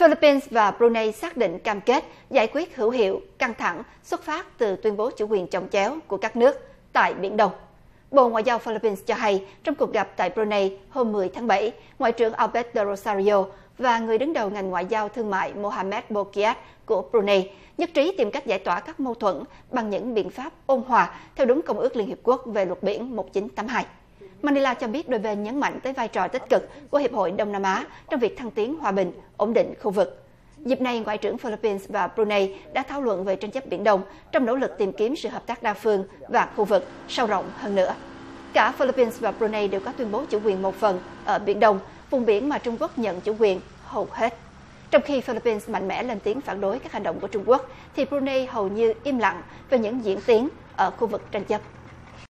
Philippines và Brunei xác định cam kết giải quyết hữu hiệu căng thẳng xuất phát từ tuyên bố chủ quyền chồng chéo của các nước tại Biển Đông. Bộ Ngoại giao Philippines cho hay trong cuộc gặp tại Brunei hôm 10 tháng 7, Ngoại trưởng Albert de Rosario và người đứng đầu ngành ngoại giao thương mại Mohamed Bokiat của Brunei nhất trí tìm cách giải tỏa các mâu thuẫn bằng những biện pháp ôn hòa theo đúng Công ước Liên Hiệp Quốc về luật biển 1982. Manila cho biết đôi bên nhấn mạnh tới vai trò tích cực của hiệp hội đông nam á trong việc thăng tiến hòa bình ổn định khu vực. Dịp này ngoại trưởng Philippines và Brunei đã thảo luận về tranh chấp biển đông trong nỗ lực tìm kiếm sự hợp tác đa phương và khu vực sâu rộng hơn nữa. Cả Philippines và Brunei đều có tuyên bố chủ quyền một phần ở biển đông vùng biển mà trung quốc nhận chủ quyền hầu hết. Trong khi Philippines mạnh mẽ lên tiếng phản đối các hành động của Trung Quốc, thì Brunei hầu như im lặng về những diễn tiến ở khu vực tranh chấp.